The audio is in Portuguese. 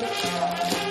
Música